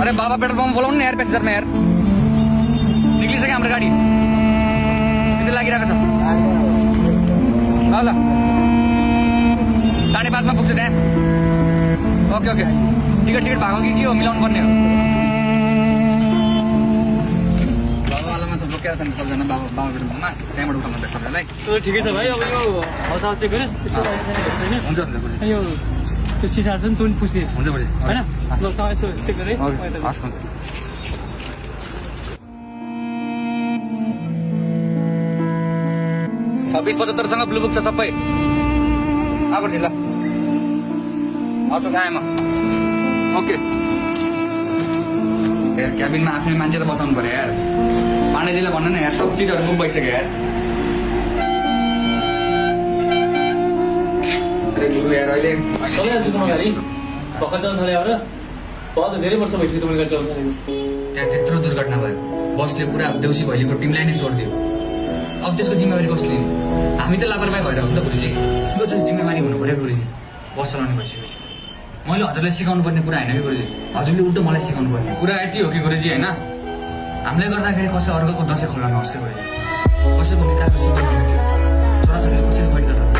अरे बाबा petrol pump बोलाउनु नि यार पेक्चरमा यार निक्लिसक्यो हाम्रो गाडी? यति लागिरहेको छ ल ल साढे पाँचमा पुग्छ त्यहाँ ओके ओके। टिकट सिकट भएको कि के हो मिलाउनु पर्ने हो बोकेर छन् सबजना बाबा त्यहाँबाट उठाउनु सबैलाई ठिकै छ भाइ अब यो हौसा छैन हुन्छ यो त्यो सिसाहरू छ नि पनि पुस्ने। हुन्छ बोजू होइन? ल त यसो चेक गरेँ। ओके हस् हुन्छ। छब्बिस पचहत्तरसँग ब्लु बुक छ सबै। आएको ल। हस् हस् आएँ म। ओके। यार क्याबिनमा आफ्नै मान्छे त बसाउनु पऱ्यो यार। पाण्डेजीलाई भन्नु न यार सब चिजहरू बुक भइसक्यो यार। अरे गुरु यार अहिले गाडी? भर्खर चलाउनु थाल्यो र त धेरै वर्ष भइसक्यो तपाईँको गाडी थालेको। त्यहाँ त्यत्रो दुर्घटना भयो। बसले पुरा देउसी भैलीको टिमलाई नै सोडिदियो। अब त्यसको जिम्मेवारी कसले लिने? हामी त लापरवाही भएर हो नि त गुरुजी। यो चाहिँ जिम्मेवारी हुनु पऱ्यो गुरुजी। बस चलाउने भइसकेपछि। मैले हजुरलाई सिकाउनु पर्ने कुरा होइन कि गुरुजी? हजुरले उल्टो मलाई सिकाउनु पर्ने। कुरा यति हो कि गुरुजी होइन? हामीले गर्दाखेरि कसै अर्काको दसैँ खोल्न नहोस् कि गुरुजी? कसैको मित्रको सिकाउनु छोराछोरीले कसैले बढी गर्नु?